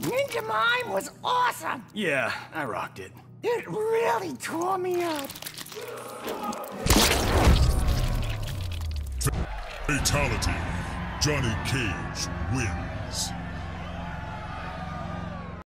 Ninja Mime was awesome! Yeah, I rocked it. It really tore me up. Fatality. Johnny Cage wins.